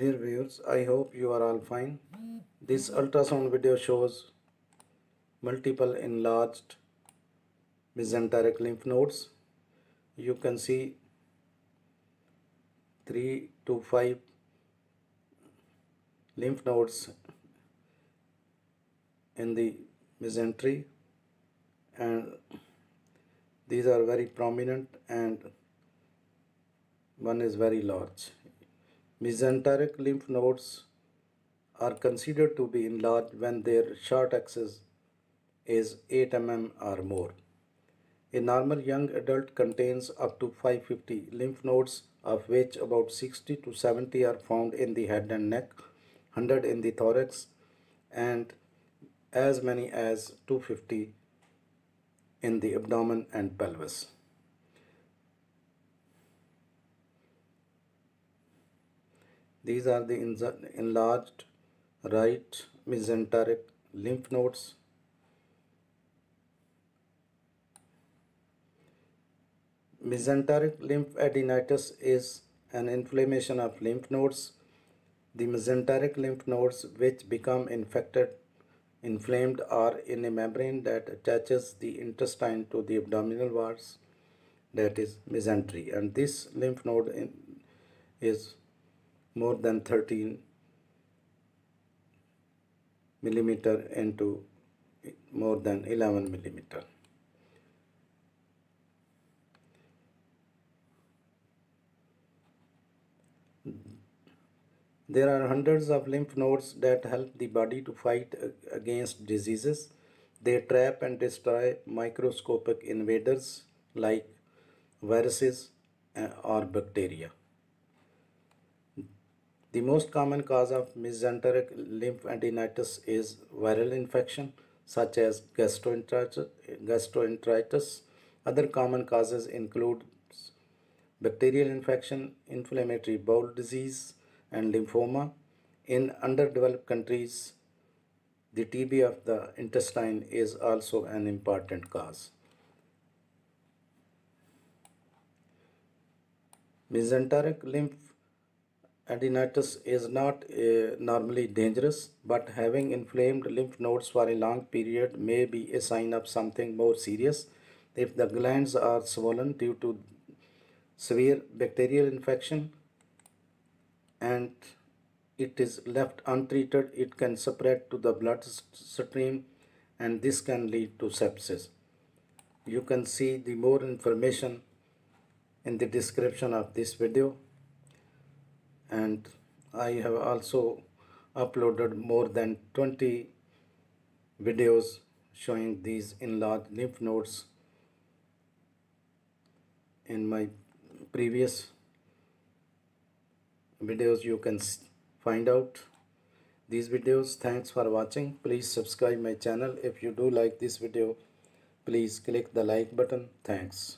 Dear viewers, I hope you are all fine. This ultrasound video shows multiple enlarged mesenteric lymph nodes. You can see 3 to 5 lymph nodes in the mesentery and these are very prominent and one is very large. Mesenteric lymph nodes are considered to be enlarged when their short axis is 8 mm or more. A normal young adult contains up to 550 lymph nodes of which about 60 to 70 are found in the head and neck, 100 in the thorax and as many as 250 in the abdomen and pelvis. These are the enlarged right mesenteric lymph nodes. Mesenteric lymphadenitis is an inflammation of lymph nodes. The mesenteric lymph nodes which become infected, inflamed are in a membrane that attaches the intestine to the abdominal walls that is mesentery and this lymph node is more than 13 millimeter into more than 11 millimeter. There are hundreds of lymph nodes that help the body to fight against diseases. They trap and destroy microscopic invaders like viruses uh, or bacteria. The most common cause of mesenteric lymphadenitis is viral infection such as gastroenteritis. Other common causes include bacterial infection, inflammatory bowel disease, and lymphoma. In underdeveloped countries, the TB of the intestine is also an important cause. Mesenteric lymph Adenitis is not uh, normally dangerous, but having inflamed lymph nodes for a long period may be a sign of something more serious. If the glands are swollen due to severe bacterial infection and it is left untreated, it can spread to the bloodstream and this can lead to sepsis. You can see the more information in the description of this video and I have also uploaded more than 20 videos showing these enlarged lymph nodes in my previous videos. You can find out these videos. Thanks for watching. Please subscribe my channel. If you do like this video please click the like button. Thanks